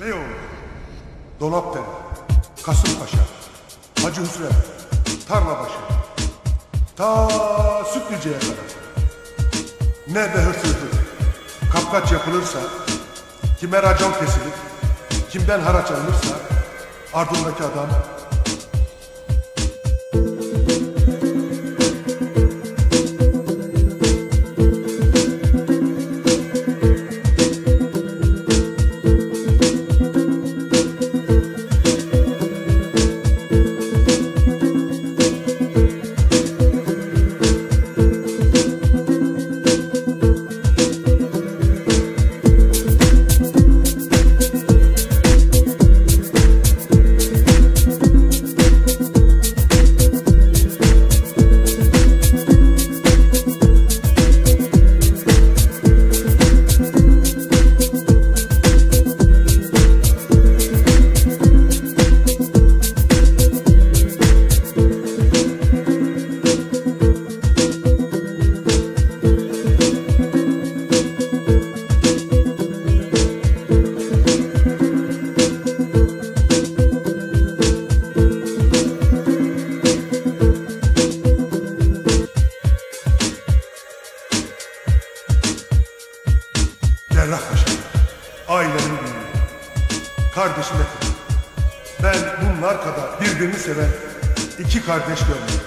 Beyoğlu, Dolapdere, Kasımpaşa, Hacı Hüsrev, Tarlabaşı, ta Sütlüce'ye kadar. Nerede hırsızlık, kapkaç yapılırsa, kime racon kesilir, kimden haraç alınırsa, ardındaki adam Cerrahpaşa, ailenin büyüğü, kardeşime kızım. Ben bunlar kadar birbirini seven iki kardeş görmedim.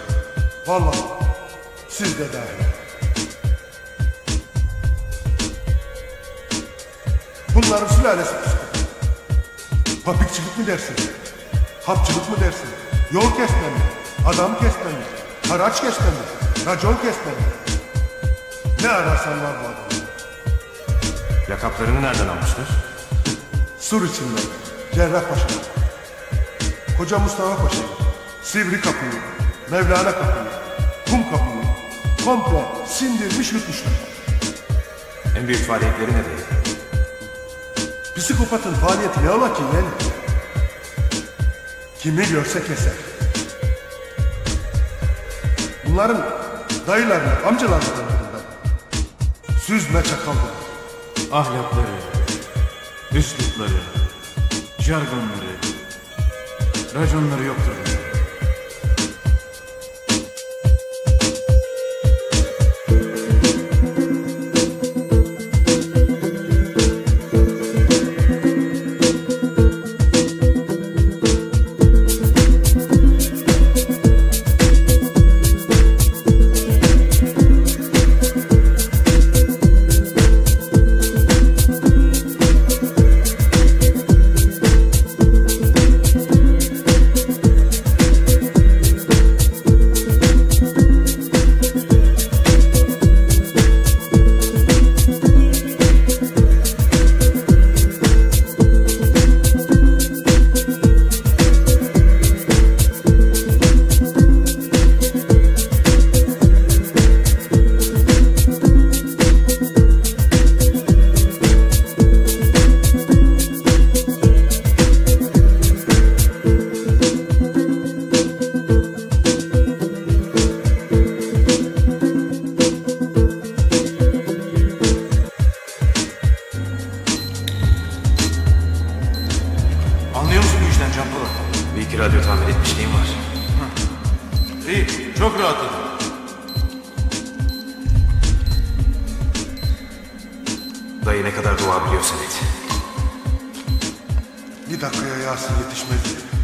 Vallahi siz de dahil. Bunların sülalesi psikopat. Papikçilik mi dersin? Hapçılık mı dersin? Yol kesme mi? Adam kesme mi? Haraç kesme mi? Racon kesme mi? Ne ararsan var bu adamda. Lakaplarını nereden almışlar? Sur içinde, Cerrahpaşa, Koca Mustafa Paşa, Sivri Kapı'yı, Mevlana Kapı'yı, Kum Kapı'yı komple sindirmiş yutmuşlar. En büyük faaliyetleri ne değil? Psikopatın faaliyeti ne ola ki yeğenim? Kimi görse keser. Bunların dayılarını, amcalarını tanıdığında süzme çakaldır. Ahlakları, üslupları, jargonları, raconları yoktur. Can Polat? Bir iki radyo tamir etmişliğim var. İyi, çok rahatladım. Dayı ne kadar dua biliyorsan et. Bir dakikaya Yasin yetişmez diye.